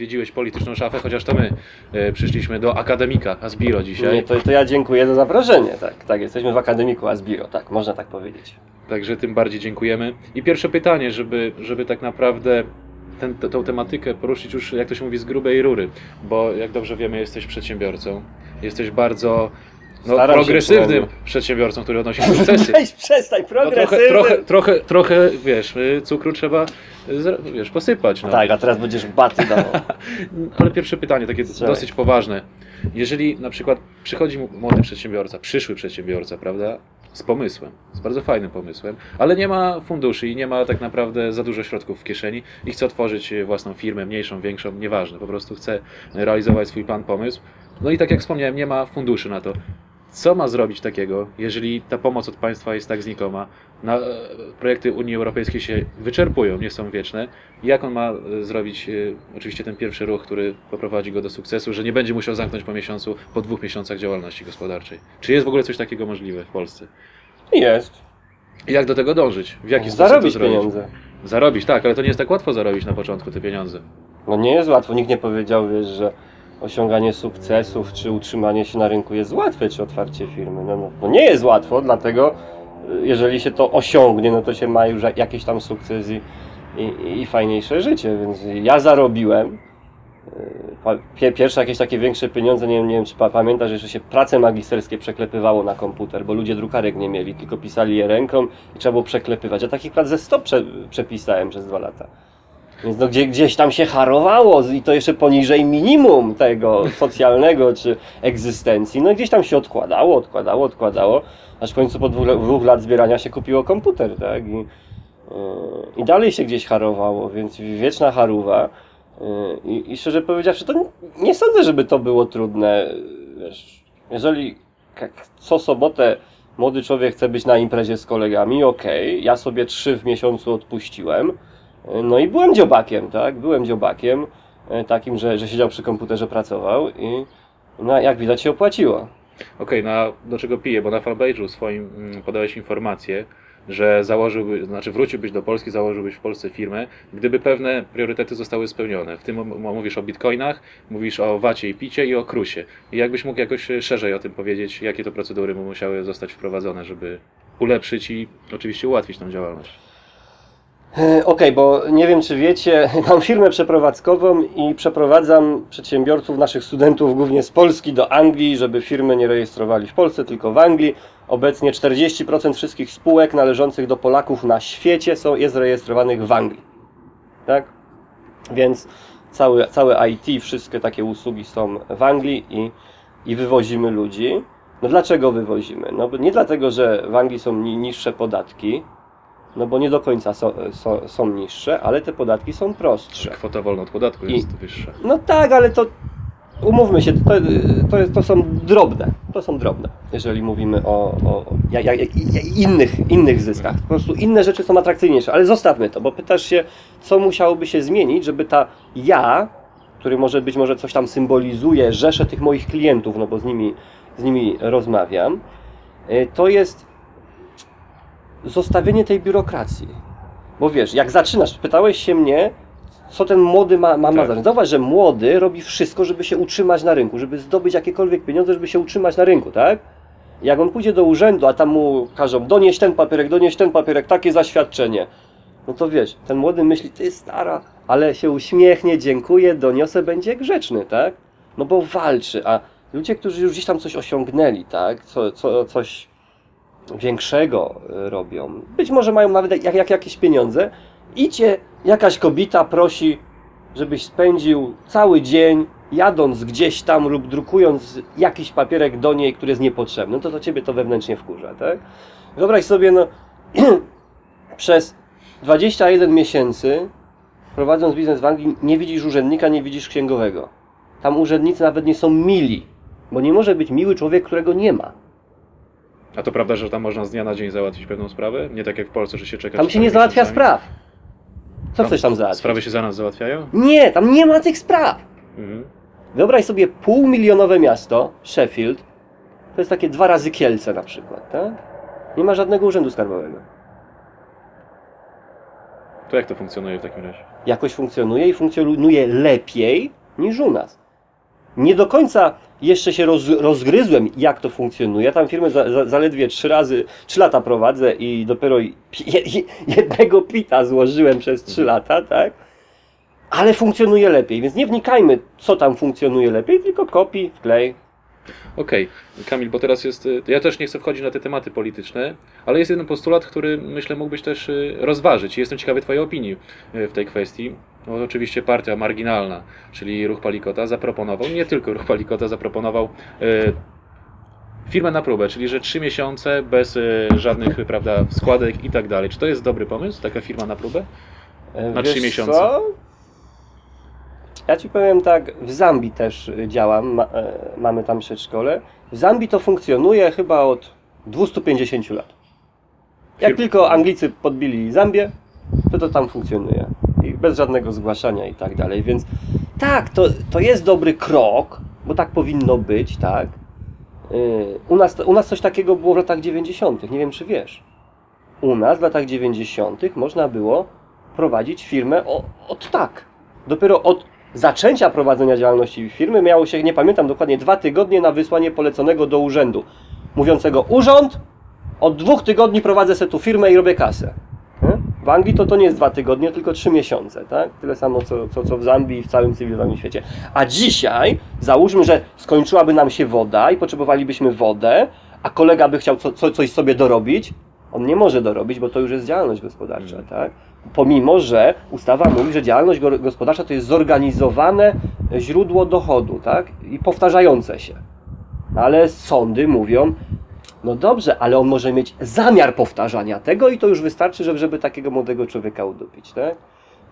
odwiedziłeś polityczną szafę, chociaż to my e, przyszliśmy do akademika Asbiro dzisiaj. Nie, to, to ja dziękuję za zaproszenie. Tak, tak, jesteśmy w Akademiku Asbiro, tak, można tak powiedzieć. Także tym bardziej dziękujemy. I pierwsze pytanie, żeby, żeby tak naprawdę ten, t- tą tematykę poruszyć już, jak to się mówi, z grubej rury, bo jak dobrze wiemy, jesteś przedsiębiorcą. Jesteś bardzo no, Staram progresywnym przedsiębiorcą, który odnosi sukcesy. Weź przestań, No, trochę, progresywny. trochę, trochę, trochę, wiesz, y, cukru trzeba, y, wiesz, posypać. No. Tak, a teraz będziesz baty dawał. Ale pierwsze pytanie, takie Strzelaj. dosyć poważne. Jeżeli na przykład przychodzi mu- młody przedsiębiorca, przyszły przedsiębiorca, prawda, z pomysłem, z bardzo fajnym pomysłem, ale nie ma funduszy i nie ma tak naprawdę za dużo środków w kieszeni i chce otworzyć e, własną firmę, mniejszą, większą, nieważne, po prostu chce realizować swój plan, pomysł. No i tak jak wspomniałem, nie ma funduszy na to. Co ma zrobić takiego, jeżeli ta pomoc od państwa jest tak znikoma? Na, e, projekty Unii Europejskiej się wyczerpują, nie są wieczne. Jak on ma e, zrobić e, oczywiście ten pierwszy ruch, który poprowadzi go do sukcesu, że nie będzie musiał zamknąć po miesiącu, po dwóch miesiącach działalności gospodarczej? Czy jest w ogóle coś takiego możliwe w Polsce? Jest. I jak do tego dążyć? W jaki sposób Zarobić to zrobić? pieniądze. Zarobić, tak, ale to nie jest tak łatwo zarobić na początku te pieniądze. No nie jest łatwo, nikt nie powiedział, wiesz, że osiąganie sukcesów czy utrzymanie się na rynku jest łatwe, czy otwarcie firmy. No, no, no nie jest łatwo, dlatego y, jeżeli się to osiągnie, no to się ma już jakiś tam sukces i, i, i fajniejsze życie, więc ja zarobiłem y, pierwsze jakieś takie większe pieniądze, nie wiem, nie wiem czy pa, pamiętasz, jeszcze się prace magisterskie przeklepywało na komputer, bo ludzie drukarek nie mieli, tylko pisali je ręką i trzeba było przeklepywać. Ja takich prac ze 100 prze, przepisałem przez dwa lata. Więc no gdzie, gdzieś tam się harowało i to jeszcze poniżej minimum tego socjalnego czy egzystencji. No gdzieś tam się odkładało, odkładało, odkładało, aż w końcu po dwóch, dwóch lat zbierania się kupiło komputer, tak? I, yy, I dalej się gdzieś harowało, więc wieczna harówa. Yy, I, I szczerze powiedziawszy, to nie, nie sądzę, żeby to było trudne. Wiesz, jeżeli co sobotę młody człowiek chce być na imprezie z kolegami, okej, ja sobie trzy w miesiącu odpuściłem. No i byłem dziobakiem, tak? Byłem dziobakiem, e, takim, że, że siedział przy komputerze, pracował i no, jak widać się opłaciło. Okej, no a do czego piję? Bo na fanpage'u swoim mm, podałeś informację, że założyłby, znaczy wróciłbyś do Polski, założyłbyś w Polsce firmę, gdyby pewne priorytety zostały spełnione. W tym mówisz o bitcoinach, mówisz o wacie i picie i o krusie. I jakbyś mógł jakoś e, szerzej o tym powiedzieć, jakie to procedury mu musiały zostać wprowadzone, żeby ulepszyć i oczywiście ułatwić tą działalność. E, Okej, bo nie wiem czy wiecie, mam firmę przeprowadzkową i przeprowadzam przedsiębiorców, naszych studentów głównie z Polski do Anglii, żeby firmy nie rejestrowali w Polsce, tylko w Anglii. Obecnie 40% wszystkich spółek należących do Polaków na świecie są, jest rejestrowanych w Anglii. Tak? Więc całe, całe IT, wszystkie takie usługi są w Anglii i, i wywozimy ludzi. No dlaczego wywozimy? No nie dlatego, że w Anglii są ni- niższe podatki, no bo nie do końca są, są, są niższe, ale te podatki są prostsze. Kwota wolna od podatku I- jest wyższa. No tak, ale to umówmy się, to, to, jest, to są drobne. To są drobne, jeżeli mówimy o, o ja, ja, ja, innych, innych zyskach. Po prostu inne rzeczy są atrakcyjniejsze, ale zostawmy to, bo pytasz się, co musiałoby się zmienić, żeby ta ja, który może być może coś tam symbolizuje, rzeszę tych moich klientów, no bo z nimi, z nimi rozmawiam, y, to jest zostawienie tej biurokracji. Bo wiesz, jak zaczynasz, pytałeś się mnie, co ten młody ma, ma, ma Tak. Zauważ, że młody robi wszystko, żeby się utrzymać na rynku, żeby zdobyć jakiekolwiek pieniądze, żeby się utrzymać na rynku, tak? Jak on pójdzie do urzędu, a tam mu każą donieść ten papierek, donieść ten papierek, takie zaświadczenie, no to wiesz, ten młody myśli, ty stara, ale się uśmiechnie, dziękuję, doniosę, będzie grzeczny, tak? No bo walczy, a ludzie, którzy już gdzieś tam coś osiągnęli, tak? Co, co, coś większego y, robią, być może mają nawet jak, jak, jakieś pieniądze, idzie jakaś kobieta, prosi, żebyś spędził cały dzień jadąc gdzieś tam lub drukując jakiś papierek do niej, który jest niepotrzebny, no to to ciebie to wewnętrznie wkurza, tak? Wyobraź sobie, no przez 21 miesięcy prowadząc biznes w Anglii nie widzisz urzędnika, nie widzisz księgowego. Tam urzędnicy nawet nie są mili, bo nie może być miły człowiek, którego nie ma. A to prawda, że tam można z dnia na dzień załatwić pewną sprawę? Nie tak jak w Polsce, że się czeka Tam się czasami nie załatwia miesiącami? spraw. Co chcesz tam załatwić? Sprawy się za nas załatwiają? Nie, tam nie ma tych spraw. Mhm. Wyobraź sobie półmilionowe miasto, Sheffield, to jest takie dwa razy Kielce na przykład, tak? Nie ma żadnego urzędu skarbowego. To jak to funkcjonuje w takim razie? jakoś funkcjonuje i funkcjonuje lepiej niż u nas. Nie do końca jeszcze się roz, rozgryzłem, jak to funkcjonuje. Ja tam firmę za, za, zaledwie trzy razy, trzy lata prowadzę i dopiero je, je, jednego pita złożyłem przez trzy lata, tak? Ale funkcjonuje lepiej, więc nie wnikajmy, co tam funkcjonuje lepiej, tylko kopi, wklej. Okej, Kamil, bo teraz jest. y, Ja też nie chcę wchodzić na te tematy polityczne, ale jest jeden postulat, który myślę mógłbyś też y, rozważyć. Jestem ciekawy Twojej opinii y, w tej kwestii. No, oczywiście partia marginalna, czyli Ruch Palikota, zaproponował, nie tylko Ruch Palikota, zaproponował y, firmę na próbę, czyli że trzy miesiące bez y, żadnych prawda, składek i tak dalej. Czy to jest dobry pomysł, taka firma na próbę? E, Na wiesz trzy miesiące. Co? Ja ci powiem tak, w Zambii też działam, ma, e, mamy tam przedszkole. W Zambii to funkcjonuje chyba od 250 lat. Jak Fir- tylko Anglicy podbili Zambię, to to tam funkcjonuje. Bez żadnego zgłaszania i tak dalej. Więc tak, to, to jest dobry krok, bo tak powinno być, tak. Y, U nas, u nas coś takiego było w latach 90. Nie wiem, czy wiesz. U nas w latach 90. można było prowadzić firmę o, od tak. Dopiero od zaczęcia prowadzenia działalności firmy miało się, nie pamiętam dokładnie, dwa tygodnie na wysłanie poleconego do urzędu. Mówiącego, urząd, od dwóch tygodni prowadzę sobie tu firmę i robię kasę. Anglii to, to nie jest dwa tygodnie, tylko trzy miesiące, tak? Tyle samo co, co, co w Zambii i w całym cywilizowanym świecie. A dzisiaj, załóżmy, że skończyłaby nam się woda i potrzebowalibyśmy wodę, a kolega by chciał co, co, coś sobie dorobić, on nie może dorobić, bo to już jest działalność gospodarcza, Mhm. tak? Pomimo, że ustawa mówi, że działalność go- gospodarcza to jest zorganizowane źródło dochodu, tak? I powtarzające się. Ale sądy mówią, no dobrze, ale on może mieć zamiar powtarzania tego i to już wystarczy, żeby, żeby takiego młodego człowieka udupić, tak?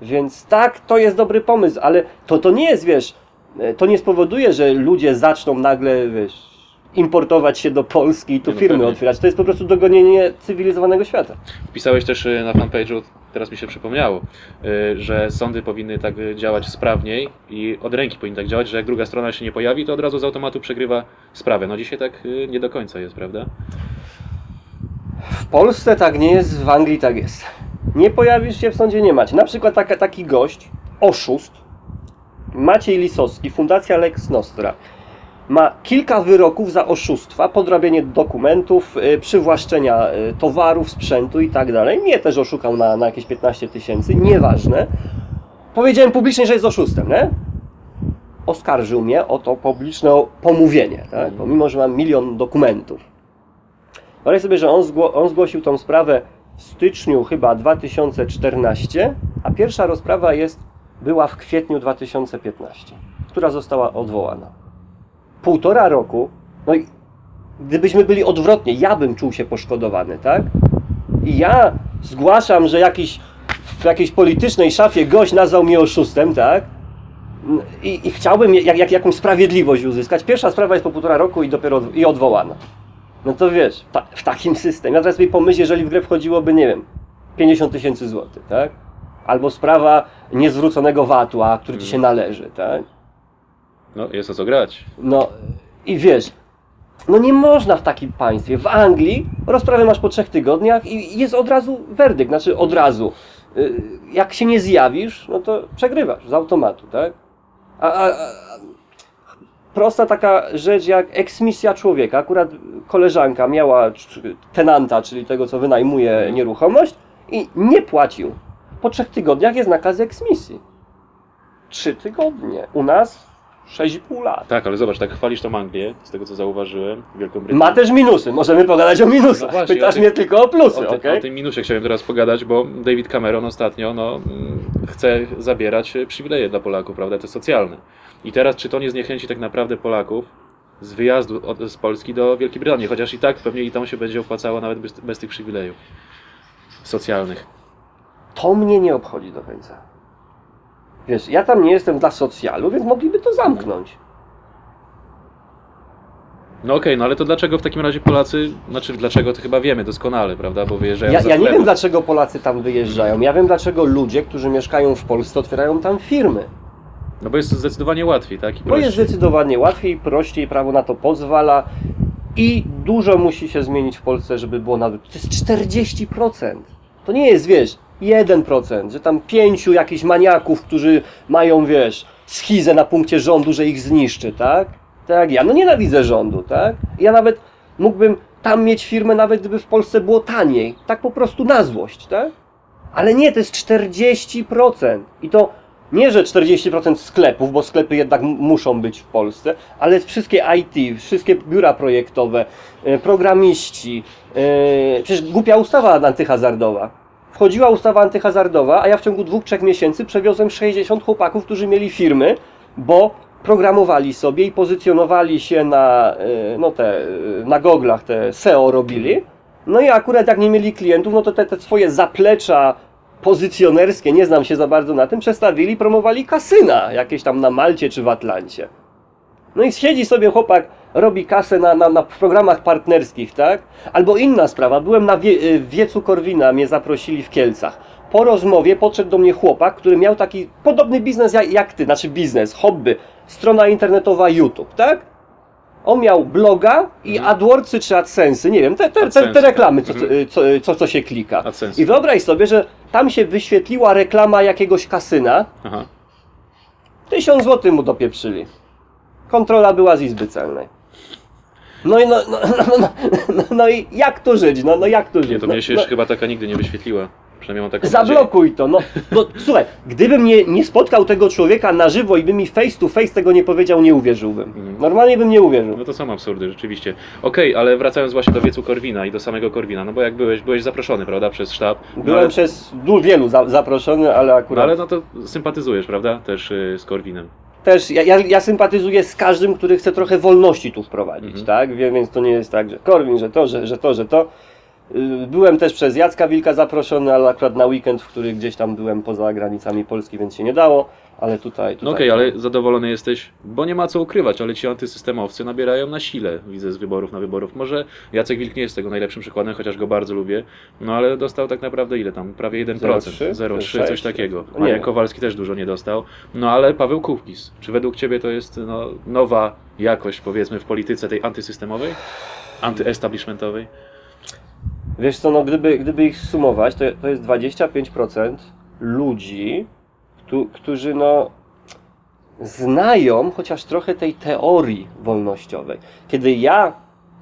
Więc tak, to jest dobry pomysł, ale to, to nie jest, wiesz, e, to nie spowoduje, że ludzie zaczną nagle, wiesz, importować się do Polski i tu no firmy pewnie. otwierać. To jest po prostu dogonienie cywilizowanego świata. Wpisałeś też y, na fanpage'u, teraz mi się przypomniało, y, że sądy powinny tak działać sprawniej i od ręki powinny tak działać, że jak druga strona się nie pojawi, to od razu z automatu przegrywa sprawę. No dzisiaj tak y, nie do końca jest, prawda? W Polsce tak nie jest, w Anglii tak jest. Nie pojawisz się w sądzie, nie macie. Na przykład taka, taki gość, oszust, Maciej Lisowski, Fundacja Lex Nostra, ma kilka wyroków za oszustwa, podrabianie dokumentów, y, przywłaszczenia y, towarów, sprzętu i tak dalej. Mnie też oszukał na, na jakieś 15 tysięcy, nieważne. Powiedziałem publicznie, że jest oszustem, nie? Oskarżył mnie o to publiczne pomówienie, tak? pomimo, że mam milion dokumentów. Wyobraź sobie, że on, zgło- on zgłosił tą sprawę w styczniu chyba 2014, a pierwsza rozprawa jest, była w kwietniu 2015, która została odwołana. Półtora roku, no i gdybyśmy byli odwrotnie, ja bym czuł się poszkodowany, tak? I ja zgłaszam, że jakiś, w jakiejś politycznej szafie gość nazwał mnie oszustem, tak? I, i chciałbym jak, jak, jakąś sprawiedliwość uzyskać. Pierwsza sprawa jest po półtora roku i dopiero i odwołana. No to wiesz, ta, w takim systemie. Ja teraz sobie pomyśl, jeżeli w grę wchodziłoby, nie wiem, 50 tysięcy złotych, tak? Albo sprawa niezwróconego VAT-u, a który ci się należy, tak? No, jest o co grać. No i wiesz, no nie można w takim państwie. W Anglii rozprawę masz po trzech tygodniach i jest od razu werdykt, znaczy od razu. Y, Jak się nie zjawisz, no to przegrywasz z automatu, tak? A, a, a prosta taka rzecz jak eksmisja człowieka. Akurat koleżanka miała tenanta, czyli tego, co wynajmuje nieruchomość i nie płacił. Po trzech tygodniach jest nakaz eksmisji. Trzy tygodnie. U nas 6,5 lat. Tak, ale zobacz, tak chwalisz tą Anglię, z tego co zauważyłem, Wielką Brytanię. Ma też minusy, możemy pogadać o minusach. No właśnie, Pytasz o tym- mnie tylko o plusy, O, tym, okej? o tym minusie chciałem teraz pogadać, bo David Cameron ostatnio no, mm, chce zabierać e, przywileje dla Polaków, prawda, te socjalne. I teraz czy to nie zniechęci tak naprawdę Polaków z wyjazdu od, z Polski do Wielkiej Brytanii, chociaż i tak pewnie i tam się będzie opłacało nawet bez, bez tych przywilejów socjalnych. To mnie nie obchodzi do końca. Wiesz, ja tam nie jestem dla socjalu, więc mogliby to zamknąć. No okej, no ale to dlaczego w takim razie Polacy, znaczy dlaczego to chyba wiemy doskonale, prawda, bo wyjeżdżają Ja, za ja nie wiem, dlaczego Polacy tam wyjeżdżają. Ja wiem, dlaczego ludzie, którzy mieszkają w Polsce, otwierają tam firmy. No bo jest zdecydowanie łatwiej, tak? I Bo jest zdecydowanie łatwiej, prościej, prawo na to pozwala i dużo musi się zmienić w Polsce, żeby było na... To jest 40%. To nie jest, wiesz, 1%, że tam pięciu jakichś maniaków, którzy mają, wiesz, schizę na punkcie rządu, że ich zniszczy, tak? Tak ja. No nienawidzę rządu, tak? Ja nawet mógłbym tam mieć firmę, nawet gdyby w Polsce było taniej. Tak po prostu na złość, tak? Ale nie, to jest 40%. I to nie, że 40% sklepów, bo sklepy jednak muszą być w Polsce, ale wszystkie IT, wszystkie biura projektowe, e, programiści. e, Przecież głupia ustawa antyhazardowa. Wchodziła ustawa antyhazardowa, a ja w ciągu dwóch, trzech miesięcy przewiozłem 60 chłopaków, którzy mieli firmy, bo programowali sobie i pozycjonowali się na, e, no te, e, na goglach, te SEO robili. No i akurat jak nie mieli klientów, no to te, te swoje zaplecza pozycjonerskie, nie znam się za bardzo na tym, przestawili, promowali kasyna, jakieś tam na Malcie czy w Atlancie. No i siedzi sobie chłopak, robi kasę na, na, na programach partnerskich, tak? Albo inna sprawa, byłem na wie, y, w wiecu Korwina, mnie zaprosili w Kielcach. Po rozmowie podszedł do mnie chłopak, który miał taki podobny biznes jak, jak ty, znaczy biznes, hobby, strona internetowa YouTube, tak? On miał bloga i Mhm. AdWordsy czy AdSense'y, nie wiem, te, te, te, te AdSense, reklamy, co, mhm. co, co, co się klika. AdSense. I wyobraź sobie, że tam się wyświetliła reklama jakiegoś kasyna, Aha. 1000 zł mu dopieprzyli. Kontrola była z Izby Celnej. No i, no, no, no, no, no, no i jak tu żyć? No, no jak tu żyć? Nie, to no, mnie się no, jeszcze chyba taka nigdy nie wyświetliła. Przynajmniej mam taką. Zablokuj to. No, no, słuchaj, gdybym nie, nie spotkał tego człowieka na żywo i by mi face to face tego nie powiedział, nie uwierzyłbym. Mhm. Normalnie bym nie uwierzył. No to są absurdy, rzeczywiście. Okej, ale wracając właśnie do wiecu Korwina i do samego Korwina, no bo jak byłeś, byłeś zaproszony, prawda, przez sztab. No Byłem ale, przez du- wielu za, zaproszony, ale no akurat ale no to sympatyzujesz, prawda, też y, z Korwinem. Też ja, ja, ja sympatyzuję z każdym, który chce trochę wolności tu wprowadzić, Mhm. tak? Więc to nie jest tak, że Korwin, że to, że, że to, że to. Y, Byłem też przez Jacka Wilka zaproszony, ale akurat na weekend, w który gdzieś tam byłem poza granicami Polski, więc się nie dało, ale tutaj... tutaj No okej, ale zadowolony jesteś, bo nie ma co ukrywać, ale ci antysystemowcy nabierają na sile, widzę z wyborów na wyborów. Może Jacek Wilk nie jest tego najlepszym przykładem, chociaż go bardzo lubię, no ale dostał tak naprawdę ile tam? Prawie 1%, 0,3? 0,3, coś takiego. Nie. Marian Kowalski też dużo nie dostał. No ale Paweł Kukiz, czy według Ciebie to jest no, nowa jakość, powiedzmy, w polityce tej antysystemowej? Antyestablishmentowej? Wiesz co, no gdyby, gdyby ich sumować, to, to jest 25% ludzi, któ- którzy no znają chociaż trochę tej teorii wolnościowej. Kiedy ja,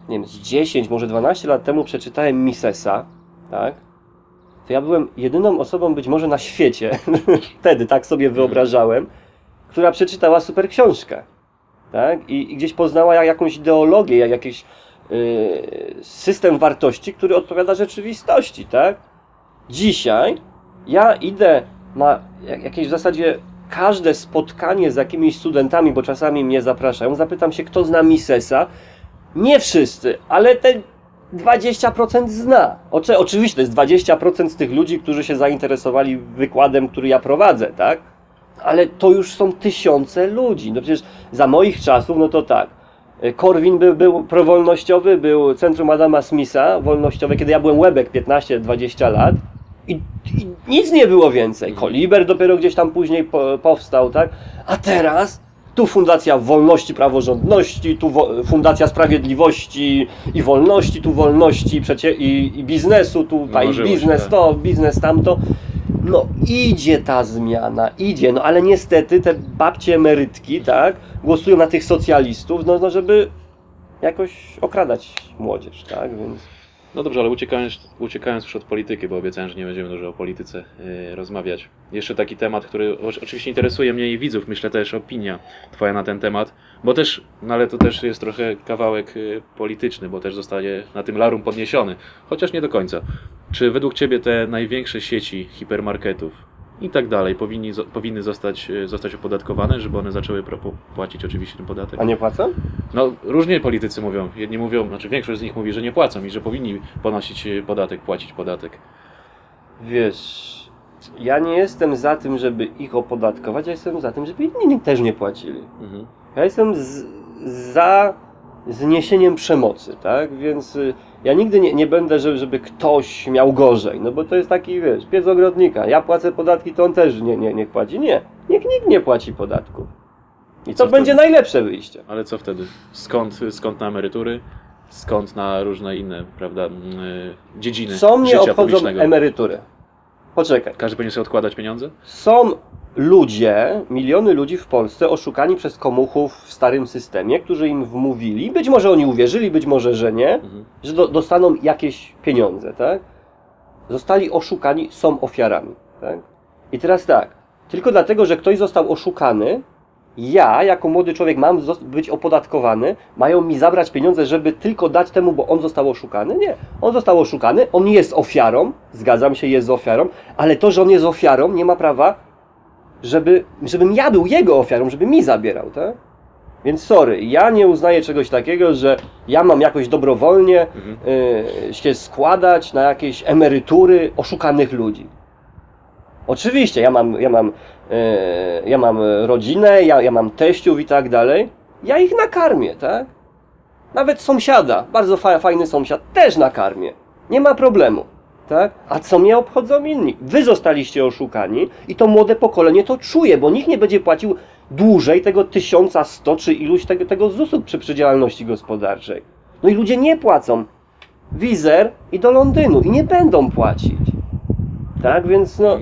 nie wiem, z 10, może 12 lat temu przeczytałem Misesa, tak, to ja byłem jedyną osobą być może na świecie, wtedy tak sobie wyobrażałem, która przeczytała super książkę. Tak? I, I gdzieś poznała jak- jakąś ideologię, jak jakiś yy, system wartości, który odpowiada rzeczywistości. Tak? Dzisiaj ja idę na jak- jakieś w zasadzie każde spotkanie z jakimiś studentami, bo czasami mnie zapraszają, zapytam się, kto zna Misesa. Nie wszyscy, ale te 20% zna. Oczy, oczywiście to jest 20% z tych ludzi, którzy się zainteresowali wykładem, który ja prowadzę, tak? Ale to już są tysiące ludzi. No przecież za moich czasów, no to tak. E, Korwin był, był prowolnościowy, był Centrum Adama Smitha wolnościowe, kiedy ja byłem Łebek 15-20 lat. I, I nic nie było więcej. Koliber dopiero gdzieś tam później po, powstał, tak? A teraz tu Fundacja Wolności, Praworządności, tu wo, Fundacja Sprawiedliwości i Wolności, tu Wolności przecie, i, i biznesu, Nałożyło się, biznes tak. to, biznes tamto. No idzie ta zmiana, idzie, no ale niestety te babcie emerytki, tak, głosują na tych socjalistów, no, no żeby jakoś okradać młodzież, tak, więc... No dobrze, ale uciekając, uciekając już od polityki, bo obiecałem, że nie będziemy dużo o polityce y, rozmawiać. Jeszcze taki temat, który oczywiście interesuje mnie i widzów, myślę też opinia Twoja na ten temat, bo też, no ale to też jest trochę kawałek y, polityczny, bo też zostaje na tym larum podniesiony, chociaż nie do końca. Czy według Ciebie te największe sieci hipermarketów i tak dalej powinni, powinny zostać, y, zostać opodatkowane, żeby one zaczęły płacić oczywiście ten podatek? A nie płacą? No, różnie politycy mówią. Jedni mówią, znaczy większość z nich mówi, że nie płacą i że powinni ponosić y, podatek, płacić podatek. Wiesz, ja nie jestem za tym, żeby ich opodatkować, ja jestem za tym, żeby inni też nie płacili. Mhm. Ja jestem z, za zniesieniem przemocy, tak? Więc y, ja nigdy nie, nie będę, żeby, żeby ktoś miał gorzej, no bo to jest taki, wiesz, pies ogrodnika. Ja płacę podatki, to on też nie, nie, nie płaci. Nie, niech nikt nie płaci podatku. I co to będzie wtedy? najlepsze wyjście. Ale co wtedy? Skąd, skąd na emerytury? Skąd na różne inne, prawda, mm, y, dziedziny Co mnie życia obchodzą publicznego? emerytury? Poczekaj. Każdy powinien sobie odkładać pieniądze? Są ludzie, miliony ludzi w Polsce oszukani przez komuchów w starym systemie, którzy im wmówili, być może oni uwierzyli, być może, że nie, Mhm. że do, dostaną jakieś pieniądze, tak? Zostali oszukani, są ofiarami, tak? I teraz tak, tylko dlatego, że ktoś został oszukany, ja, jako młody człowiek, mam być opodatkowany, mają mi zabrać pieniądze, żeby tylko dać temu, bo on został oszukany? Nie. On został oszukany, on jest ofiarą, zgadzam się, jest ofiarą, ale to, że on jest ofiarą, nie ma prawa, żeby, żebym ja był jego ofiarą, żeby mi zabierał, tak? Więc sorry, ja nie uznaję czegoś takiego, że ja mam jakoś dobrowolnie Mhm. y, się składać na jakieś emerytury oszukanych ludzi. Oczywiście, ja mam, ja mam, y, ja mam rodzinę, ja, ja mam teściów i tak dalej. Ja ich nakarmię, tak? Nawet sąsiada, bardzo fa fajny sąsiad, też nakarmię. Nie ma problemu, tak? A co mnie obchodzą inni? Wy zostaliście oszukani i to młode pokolenie to czuje, bo nikt nie będzie płacił dłużej tego 1100 czy iluś tego, tego ZUS-u przy, przy działalności gospodarczej. No i ludzie nie płacą. Wizer i do Londynu i nie będą płacić. Tak, więc no,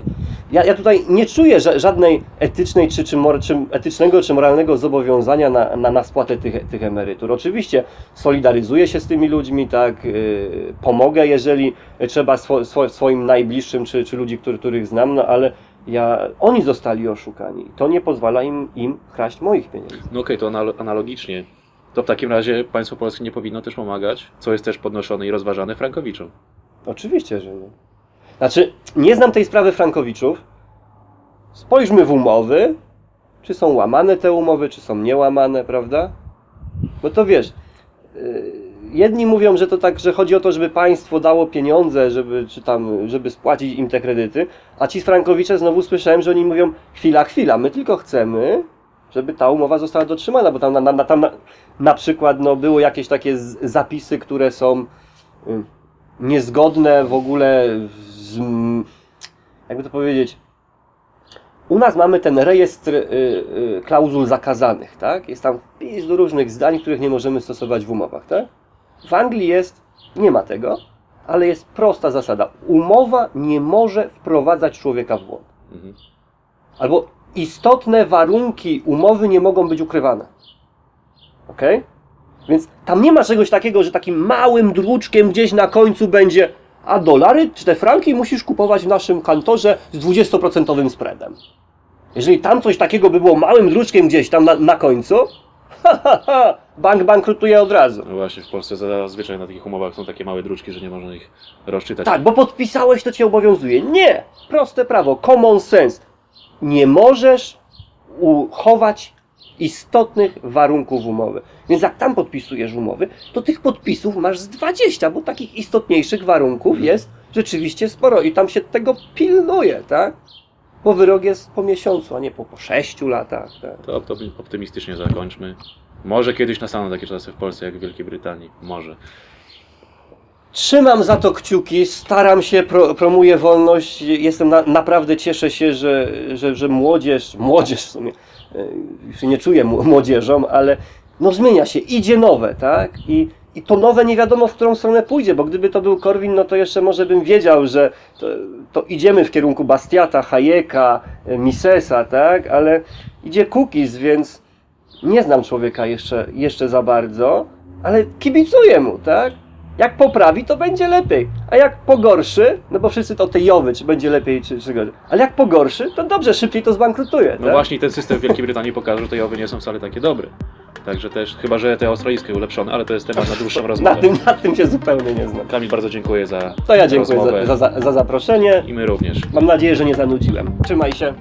ja, ja tutaj nie czuję ża- żadnej etycznej, czy, czy, mor- czy etycznego, czy moralnego zobowiązania na, na, na spłatę tych, tych emerytur. Oczywiście solidaryzuję się z tymi ludźmi, tak, yy, pomogę, jeżeli trzeba swo, swo, swoim najbliższym, czy, czy ludzi, który, których znam, no ale ja, oni zostali oszukani. To nie pozwala im, im kraść moich pieniędzy. No okej, to anal- analogicznie. To w takim razie państwo polskie nie powinno też pomagać, co jest też podnoszone i rozważane Frankowiczom. Oczywiście, że nie. Znaczy, nie znam tej sprawy Frankowiczów. Spojrzmy w umowy, czy są łamane te umowy, czy są niełamane, prawda? Bo to wiesz, yy, jedni mówią, że to tak, że chodzi o to, żeby państwo dało pieniądze, żeby, czy tam, żeby spłacić im te kredyty, a ci z Frankowicze znowu słyszałem, że oni mówią, chwila, chwila, my tylko chcemy, żeby ta umowa została dotrzymana, bo tam na, na, tam na, na przykład no, były jakieś takie zapisy, które są y, niezgodne w ogóle z, mm, jakby to powiedzieć, u nas mamy ten rejestr y, y, klauzul zakazanych, tak? Jest tam wpis do różnych zdań, których nie możemy stosować w umowach, tak? W Anglii jest, nie ma tego, ale jest prosta zasada. Umowa nie może wprowadzać człowieka w błąd. Mhm. Albo istotne warunki umowy nie mogą być ukrywane. Ok? Więc tam nie ma czegoś takiego, że takim małym druczkiem gdzieś na końcu będzie a dolary czy te franki musisz kupować w naszym kantorze z 20% spreadem. Jeżeli tam coś takiego by było małym druczkiem gdzieś tam na, na końcu, ha, ha, ha, bank bankrutuje od razu. No właśnie, w Polsce zazwyczaj na takich umowach są takie małe druczki, że nie można ich rozczytać. Tak, bo podpisałeś, to cię obowiązuje. Nie! Proste prawo, common sense. Nie możesz uchować istotnych warunków umowy. Więc jak tam podpisujesz umowy, to tych podpisów masz z 20, bo takich istotniejszych warunków Mhm. jest rzeczywiście sporo i tam się tego pilnuje, tak? Bo wyrok jest po miesiącu, a nie po, po 6 latach. Tak? To opty- optymistycznie zakończmy. Może kiedyś nastaną takie czasy w Polsce jak w Wielkiej Brytanii. Może. Trzymam za to kciuki, staram się, pro, promuję wolność. Jestem na, naprawdę cieszę się, że, że, że młodzież, młodzież w sumie, już się nie czuję młodzieżą, ale no zmienia się, idzie nowe, tak? I, I to nowe nie wiadomo, w którą stronę pójdzie, bo gdyby to był Korwin, no to jeszcze może bym wiedział, że to, to idziemy w kierunku Bastiata, Hayeka, e, Misesa, tak? Ale idzie Cookies, więc nie znam człowieka jeszcze, jeszcze za bardzo, ale kibicuję mu, tak? Jak poprawi, to będzie lepiej. A jak pogorszy, no bo wszyscy to te jowy, czy będzie lepiej, czy, czy gorzej. Ale jak pogorszy, to dobrze, szybciej to zbankrutuje. No tak? właśnie ten system w Wielkiej Brytanii pokaże, że te jowy nie są wcale takie dobre. Także też, chyba że te australijskie ulepszone, ale to jest temat na dłuższą Na rozmowę. tym, na tym się zupełnie nie znam. Kamil, bardzo dziękuję za To ja dziękuję za, za, za zaproszenie. I my również. Mam nadzieję, że nie zanudziłem. Trzymaj się.